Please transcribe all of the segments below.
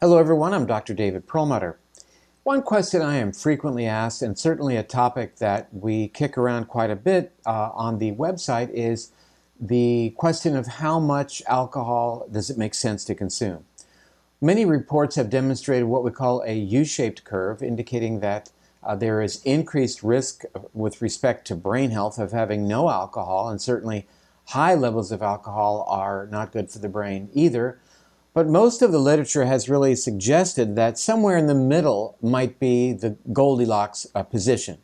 Hello everyone, I'm Dr. David Perlmutter. One question I am frequently asked, and certainly a topic that we kick around quite a bit uh, on the website, is the question of how much alcohol does it make sense to consume. Many reports have demonstrated what we call a U-shaped curve, indicating that uh, there is increased risk with respect to brain health of having no alcohol, and certainly high levels of alcohol are not good for the brain either. But most of the literature has really suggested that somewhere in the middle might be the Goldilocks uh, position.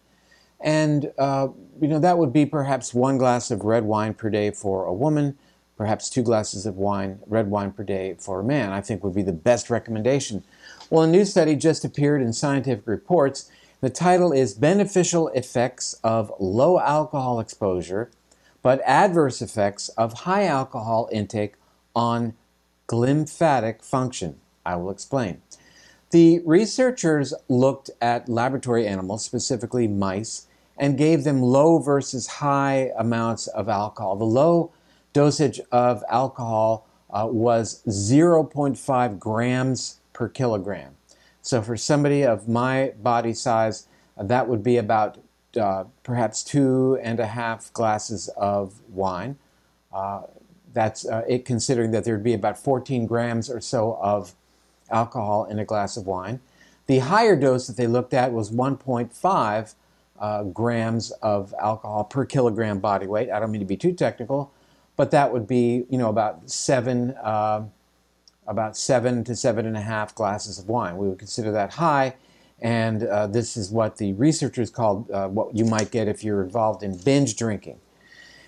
And, uh, you know, that would be perhaps one glass of red wine per day for a woman, perhaps two glasses of wine, red wine per day for a man, I think would be the best recommendation. Well, a new study just appeared in Scientific Reports. The title is Beneficial Effects of Low Alcohol Exposure, but Adverse Effects of High Alcohol Intake on Glymphatic Function. I will explain. The researchers looked at laboratory animals, specifically mice, and gave them low versus high amounts of alcohol. The low dosage of alcohol uh, was 0.5 grams per kilogram. So for somebody of my body size, that would be about uh, perhaps two and a half glasses of wine. Uh, that's uh, it considering that there'd be about 14 grams or so of alcohol in a glass of wine. The higher dose that they looked at was 1.5 uh, grams of alcohol per kilogram body weight. I don't mean to be too technical, but that would be you know about seven uh, about seven to seven and a half glasses of wine. We would consider that high, and uh, this is what the researchers called uh, what you might get if you're involved in binge drinking.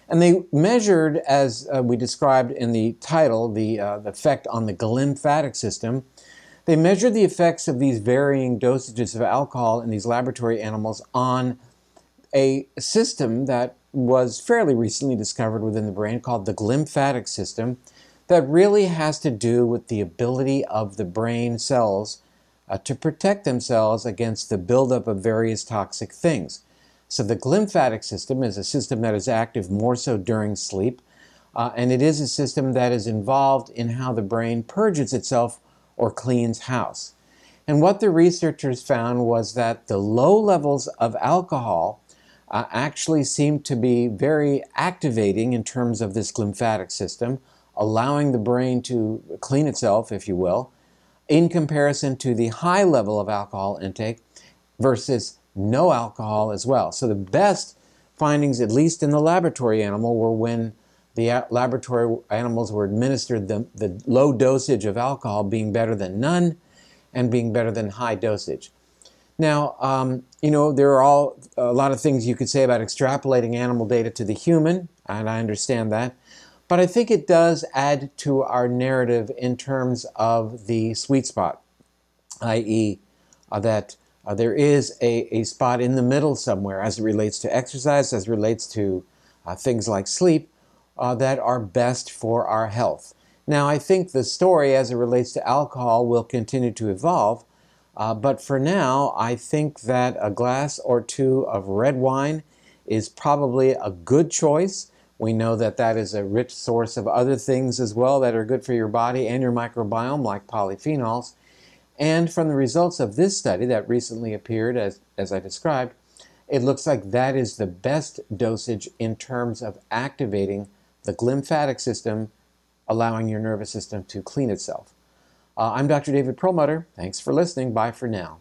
And they measured, as uh, we described in the title, the, uh, the effect on the glymphatic system. They measured the effects of these varying dosages of alcohol in these laboratory animals on a system that was fairly recently discovered within the brain called the glymphatic system that really has to do with the ability of the brain cells uh, to protect themselves against the buildup of various toxic things. So the glymphatic system is a system that is active more so during sleep, uh, and it is a system that is involved in how the brain purges itself or cleans house. And what the researchers found was that the low levels of alcohol uh, actually seem to be very activating in terms of this glymphatic system, allowing the brain to clean itself, if you will, in comparison to the high level of alcohol intake versus no alcohol as well. So the best findings, at least in the laboratory animal, were when the laboratory animals were administered the, the low dosage of alcohol being better than none and being better than high dosage. Now, um, you know, there are all a lot of things you could say about extrapolating animal data to the human, and I understand that. But I think it does add to our narrative in terms of the sweet spot, i.e., uh, that uh, there is a, a spot in the middle somewhere as it relates to exercise, as it relates to uh, things like sleep, uh, that are best for our health. Now, I think the story as it relates to alcohol will continue to evolve, uh, but for now, I think that a glass or two of red wine is probably a good choice. We know that that is a rich source of other things as well that are good for your body and your microbiome, like polyphenols. And from the results of this study that recently appeared, as, as I described, it looks like that is the best dosage in terms of activating the glymphatic system, allowing your nervous system to clean itself. Uh, I'm Dr. David Perlmutter. Thanks for listening. Bye for now.